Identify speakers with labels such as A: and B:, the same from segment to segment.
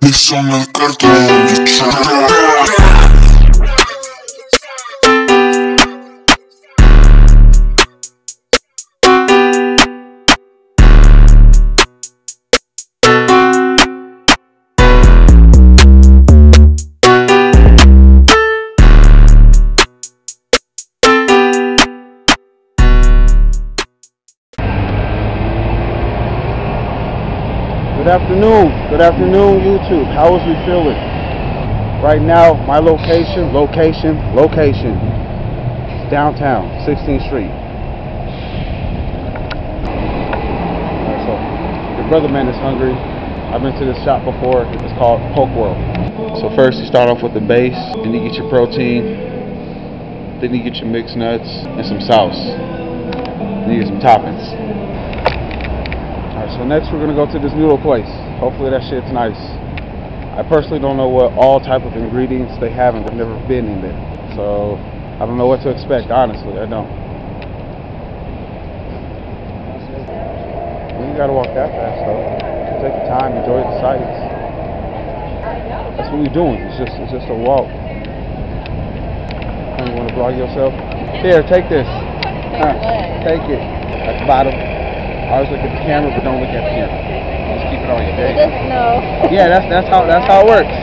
A: Bésame el cartón.
B: Good afternoon. Good afternoon, YouTube. How is we feeling? Right now, my location, location, location. Downtown, 16th Street. So, your brother man is hungry. I've been to this shop before. It's called Poke World. So first, you start off with the base, then you get your protein, then you get your mixed nuts and some sauce. Then you get some toppings. So next we're gonna go to this noodle place. Hopefully that shit's nice. I personally don't know what all type of ingredients they have and I've never been in there. So I don't know what to expect, honestly. I don't. You gotta walk that fast though. Take your time, enjoy the sights. That's what we're doing. It's just it's just a walk. You wanna vlog yourself? Here, take this. Take it. At the bottom. Always look at the camera, but don't look at the camera. Just keep it on your day.
C: Just no.
B: Yeah, that's that's how that's how it works.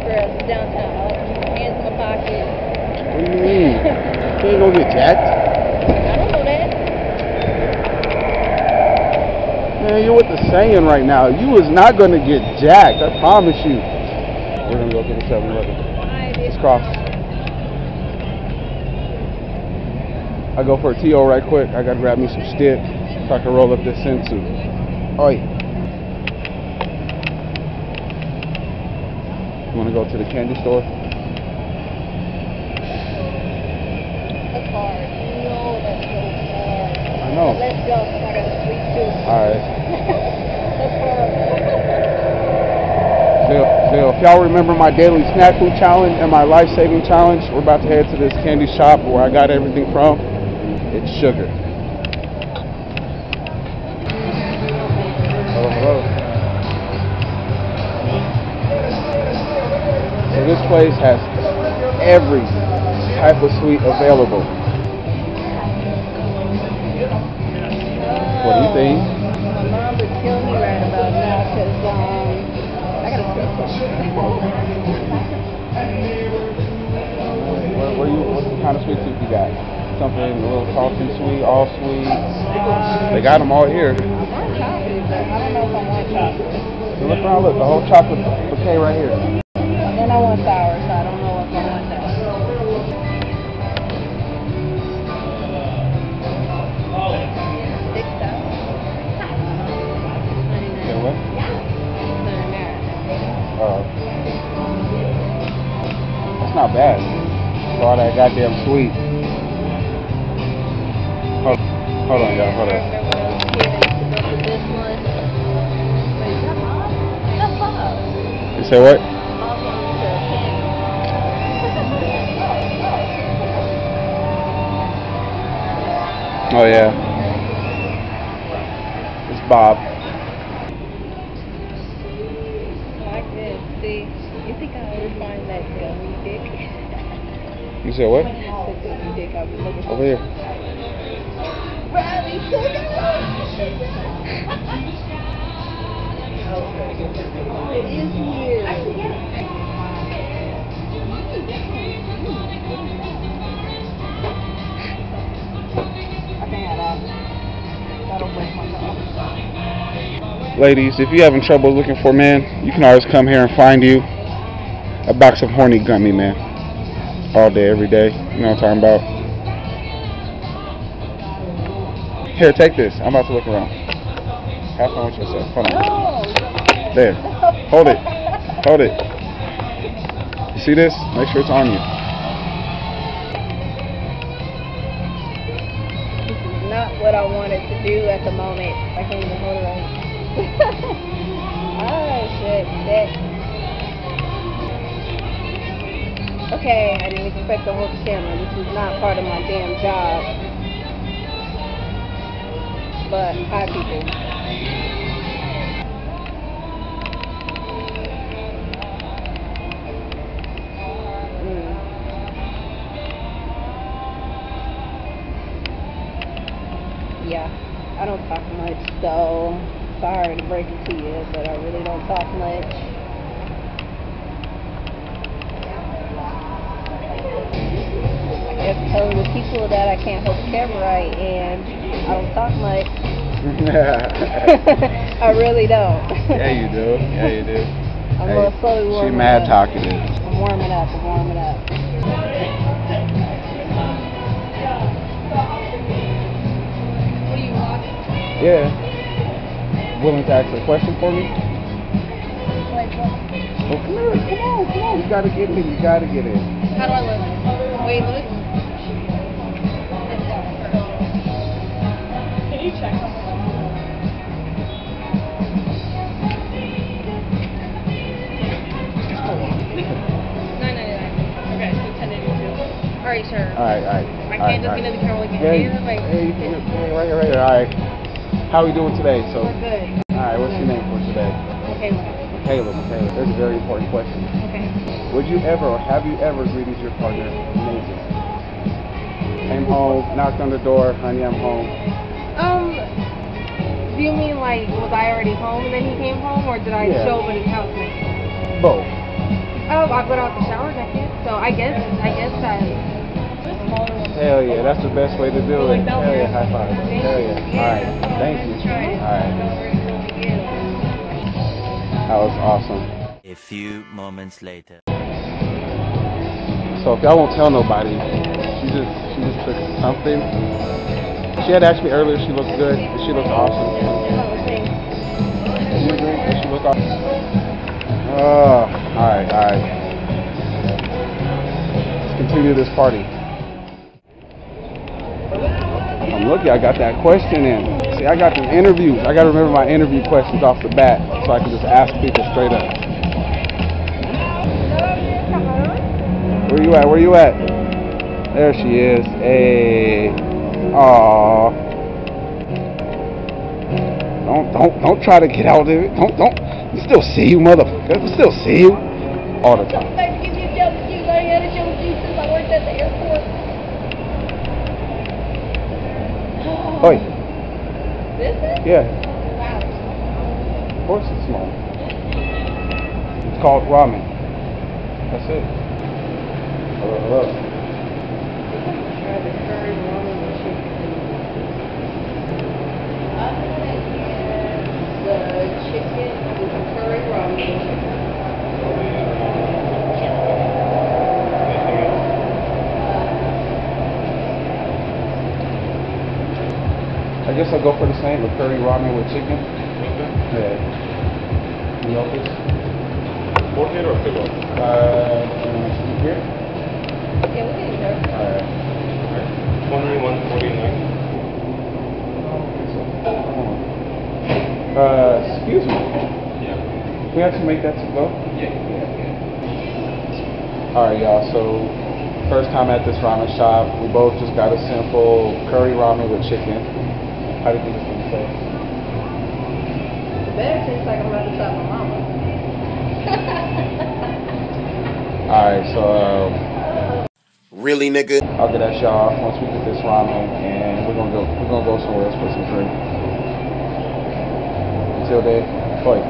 C: For us downtown, I like to keep my hands in my pocket.
B: What do you mean? You ain't gonna get jacked.
C: I don't know that.
B: Man, you're with the saying right now. You is not gonna get jacked. I promise you. We're gonna go to the 7-Eleven. Let's cross. I go for a TO right quick. I gotta grab me some stick so I can roll up this sensu. Oi. You wanna go to the candy store?
C: That's hard. You know that's so hard.
B: I know.
C: Let's go. 'cause I got a sweet tooth.
B: Alright.
C: That's hard.
B: So, so if y'all remember my daily snack food challenge and my life saving challenge, we're about to head to this candy shop where I got everything from. It's sugar. Place has every type of sweet available. What do you think?
C: My mom would kill me right about now because um, I got a
B: What, what, you, what kind of sweet tooth you got? Something a little salty sweet, all sweet. They got them all here.
C: I want chocolate, but I don't know if I want chocolate.
B: So look around, look, the whole chocolate bouquet right here.
C: And then I want sour, so I don't know if I want that. Sour.
B: Yeah, what? Uh, that's not bad. For all that goddamn sweet. Hold, hold on, y'all, hold on. You say what? Oh yeah. It's Bob.
C: You think I would find that gummy dick?
B: You said what? Over here. Ladies, if you're having trouble looking for men, you can always come here and find you a box of horny gummy, man. All day, every day. You know what I'm talking about? Here, take this. I'm about to look around. Have fun with yourself. Hold on. There. Hold it. Hold it. You see this? Make sure it's on you.
C: This is not what I wanted to do at the moment. I can't even hold it. oh shit. Okay, I didn't expect the whole camera. This is not part of my damn job. But hi people. Hmm. yeah, I don't talk much, so sorry to break it to you, but I really don't talk much. I guess telling the people that I can't hold the camera right and I don't talk much. I really don't.
B: yeah, you do. Yeah, you do.
C: I'm
B: Hey,
C: gonna slowly warm
B: she
C: warming
B: mad
C: up.
B: talkative.
C: I'm warming up. I'm warming up. What do you want?
B: Yeah. Willing to ask a question for me?
C: Like what?
B: Oh, come on, come on, come on. You gotta get in. You gotta get in.
C: How do I look? Wait, look.
D: Can you check something? Nine ninety nine. Okay, so ten eighty two. All right, sure.
B: All right, all right.
D: I
B: all right,
D: can't just
B: all
D: get
B: right.
D: in the camera like
B: Yeah,
D: here, like.
B: hey, hey, right here, right here. All How we doing today? So,
C: We're good.
B: all right. What's your name for today?
C: Okay, look.
B: Michaela. Michaela. There's a very important question.
C: Okay.
B: Would you ever or have you ever greeted your partner amazing? Came home, knocked on the door, honey, I'm home.
C: Um, do you mean like was I already home and then he came home, or did I
B: Yeah.
C: show up at his house naked?
B: Both.
C: Oh, I got out the shower naked, so I guess I guess I.
B: Hell yeah, that's the best way to do it. Hell yeah, high five. Hell yeah. All right, thank you. All right, that was awesome.
E: A few moments later.
B: So if y'all won't tell nobody, she just she just took something. She had asked me earlier if she looked good. and She looked awesome. Do you agree? Does she look awesome? Oh, all right, all right. Let's continue this party. I'm lucky I got that question in. See, I got the interviews. I got to remember my interview questions off the bat so I can just ask people straight up. Where you at? Where you at? There she is. Hey. Aw. Don't don't don't try to get out of it. Don't don't. We still see you, motherfucker. We still see you all the time.
D: I give you jump shoes. I had a jump shoes since I worked at the airport.
B: Oi.
D: This is?
B: Yeah.
D: Wow.
B: Of course it's small. It's called ramen. That's it. Hello, hello.
C: Try the curry ramen with chicken. The chicken with the curry ramen.
B: I guess I'll go for the same, the curry ramen with chicken. Yeah. You know this?
A: Four here or pick up?
B: Uh, here?
C: Yeah, we can do that.
B: Alright.
A: Twenty-one forty-nine.
B: Uh, excuse me.
A: Yeah.
B: Can we actually make that to go?
A: Yeah.
B: Alright, y'all. So, first time at this ramen shop. We both just got a simple curry ramen with chicken. How do you think it's gonna taste?
C: Better tastes like I'm about to slap my mama.
B: Alright, so um,
F: Really, nigga?
B: I'll get that shot off once we get this ramen, and we're gonna go. We're gonna go somewhere else for some drink. Until then, fight.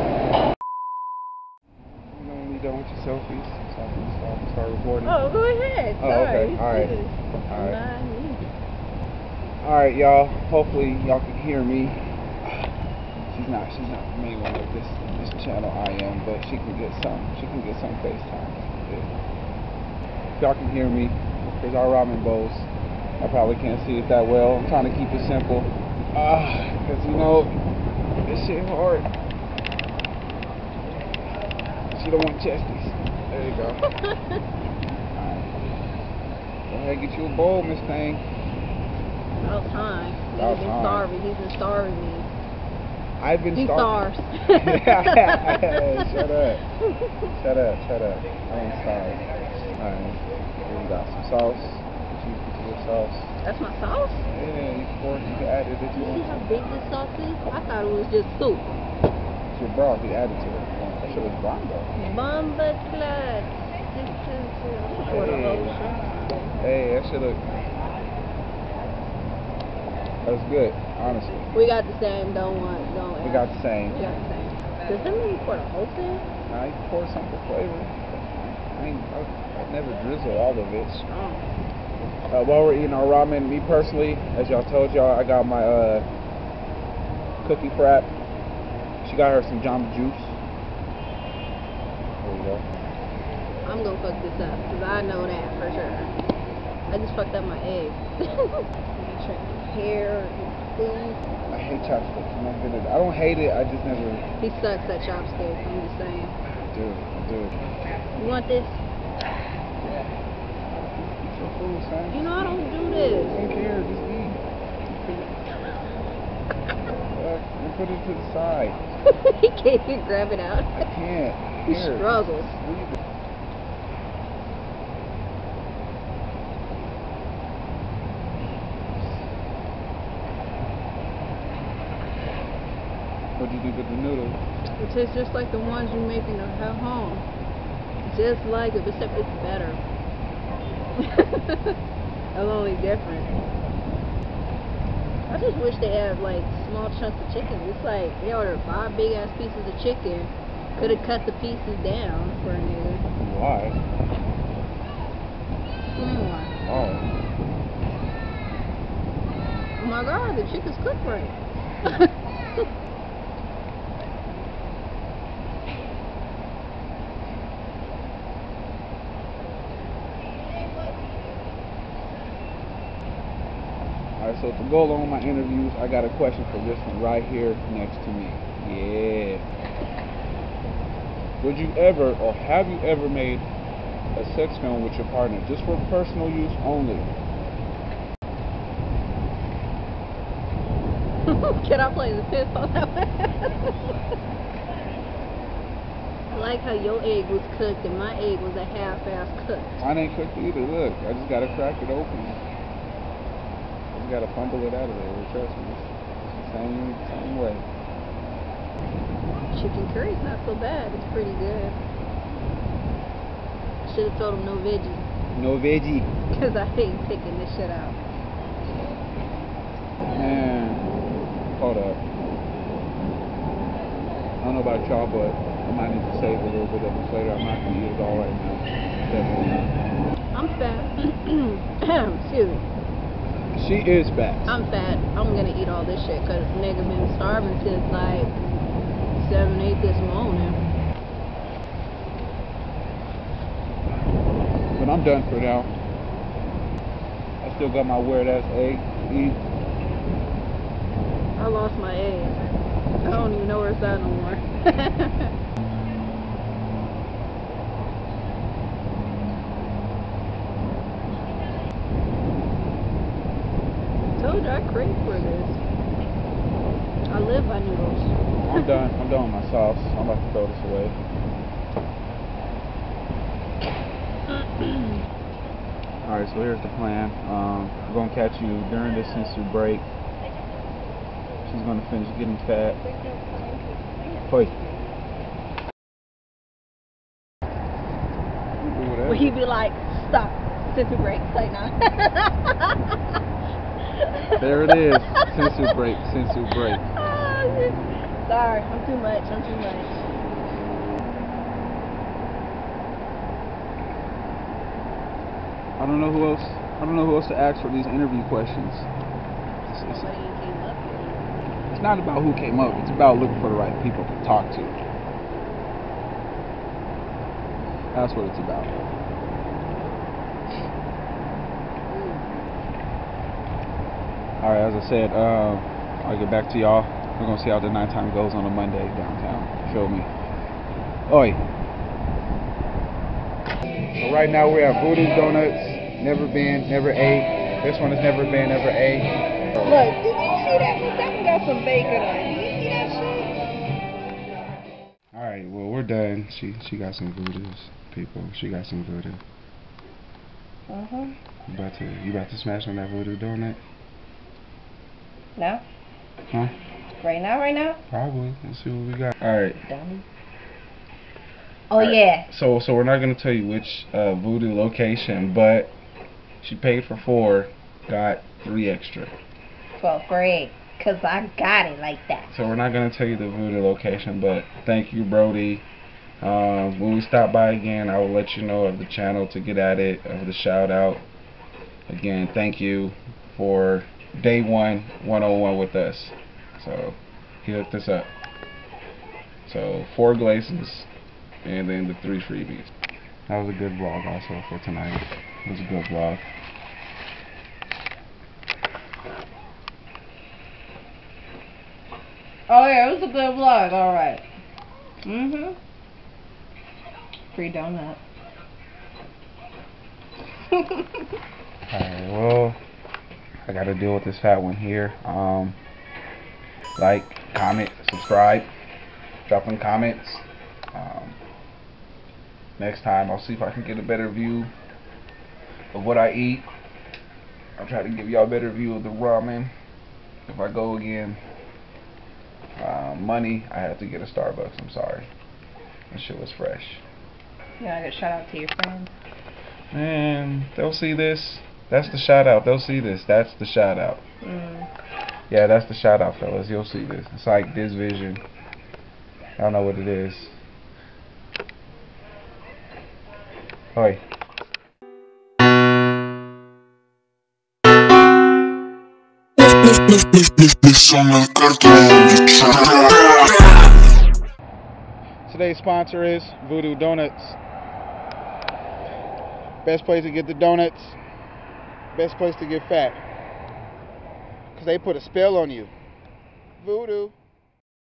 B: You know when we done with your selfies, so I can start, start recording.
C: Oh, go ahead.
B: Oh, okay.
C: Sorry.
B: All right.
C: This is
B: All right.
C: Not me.
B: All right, y'all. Hopefully, y'all can hear me. She's not. She's not the main one of this this channel. I am, but she can get some. She can get some FaceTime. If y'all can hear me, there's our ramen bowls. I probably can't see it that well. I'm trying to keep it simple. Ah, cause you know this shit hard. She don't want chesties. There you go. Alright. Go ahead, get you a bowl, Miss Thing.
C: About time.
B: About
C: He's been
B: time.
C: starving. He's been starving me.
B: I've been
C: He
B: starving.
C: starves.
B: shut up. Shut up, shut up. I ain't sorry. Alright. Here we got some sauce. What you put your sauce?
C: That's my sauce?
B: Yeah, you pour you can add it if you
C: You see how big this sauce is? I thought it was just soup.
B: It's your broth, you added to it. That shit was bomb though.
C: Bomba clutch. This is uh,
B: Hey. Hey, that shit look That's good, honestly.
C: We got the same. Don't want. Don't.
B: We got the same.
C: We got the same. Does that mean you pour the whole thing?
B: Now you pour some for flavor. I ain't, I, I never drizzle all of it.
C: Strong.
B: Uh, while we're eating our ramen, me personally, as y'all told y'all, I got my uh, cookie frap. She got her some Jamba Juice. There you go.
C: I'm gonna fuck this up because I know that for sure. I just fucked up my egg. Hair.
B: I hate chopsticks. I'm not good at it. I don't hate it. I just never
C: He sucks at chopsticks. I'm just saying.
B: I do. I do.
C: You want this?
B: Eat your food, son.
C: You know I don't do this.
B: I don't care. Just eat. You put it to the side.
C: he can't even grab it out.
B: I can't.
C: He struggles.
B: It. What'd you do with the noodles?
C: It tastes just like the ones you make in the at home. Just like it, except it's better. That's only different. I just wish they had like small chunks of chicken. It's like they ordered five big ass pieces of chicken. Could have cut the pieces down for a nigga.
B: Why? Mm.
C: Anyway.
B: Oh.
C: Oh my god, the chicken's cooked right.
B: so to go along with my interviews, I got a question for this one right here next to me. Yeah. Would you ever, or have you ever made a sex film with your partner just for personal use only?
C: Can I play the fifth on that one? I like how your egg was cooked and my egg was a half-ass cooked.
B: Mine ain't cooked either. Look, I just gotta crack it open. Just gotta fumble it out of there. Trust me. It's the same, same way.
C: Chicken curry's not so bad. It's pretty good. Should have told him no veggies.
B: No veggie.
C: Because I hate picking this shit out.
B: Man, hold up. I don't know about y'all, but I might need to save a little bit of this later. I'm not gonna eat it all right now. Definitely not.
C: I'm fat. Excuse me.
B: She is fat.
C: I'm fat. I'm gonna eat all this shit because nigga been starving since like 7, 8 this morning.
B: But I'm done for now. I still got my weird ass egg. Eat.
C: I lost my egg. I don't even know where it's at no more. Told you I crave for this. I live by noodles.
B: I'm done. I'm done with my sauce. I'm about to throw this away. Alright, so here's the plan. Um, we're gonna catch you during this sensory break. She's gonna finish getting fat. Whatever.
C: Will he be like, stop, sensory break, play now?
B: There it is. Sensory break, sensory break.
C: Sorry, I'm too much, I'm too much.
B: I don't know who else. I don't know who else to ask for these interview questions. It's, it's-
C: Nobody even came up here.
B: it's not about who came up. It's about looking for the right people to talk to. That's what it's about. All right, as I said, um, I'll get back to y'all. We're gonna see how the nighttime goes on a Monday downtown. Feel me? Oi. So right now we're at Voodoo Donuts. Never been, never ate. This one has never been, never ate.
C: Look, did you see that? That one got some bacon on it. Did you see that shit?
B: All right, well we're done. She she got some voodoos, people. She got some voodoo.
C: Uh-huh.
B: You about to you about to smash on that voodoo donut?
C: No.
B: Huh?
C: Right now, right now?
B: Probably. Let's see what we got. All right.
C: Dummy. Oh, yeah.
B: So so we're not gonna tell you which uh, voodoo location, but she paid for four, got three extra.
C: for free. Cause I got it like that.
B: So we're not gonna tell you the voodoo location, but thank you, Brody. Um, when we stop by again, I will let you know of the channel to get at it, of the shout out. Again, thank you for day one, 101 with us. So he hooked us up. So four glazes, and then the three freebies. That was a good vlog also for tonight. It was a good vlog.
C: Oh yeah, it was a good vlog. All right. Mhm. Free donut.
B: Alright, well, I gotta deal with this fat one here. Um, like, comment, subscribe, drop in comments. Um, next time, I'll see if I can get a better view of what I eat. I'll try to give y'all a better view of the ramen. If I go again, uh, money, I have to get a Starbucks. I'm sorry. That shit was fresh.
C: yeah, I got shout out to your friends.
B: Man, they'll see this. That's the shout out. They'll see this. That's the shout out.
C: Mm.
B: Yeah, that's the shout out, fellas. You'll see this. It's like this vision. I don't know what it is. Oi. Today's sponsor is Voodoo Donuts. Best place to get the donuts. Best place to get fat. They put a spell on you. Voodoo.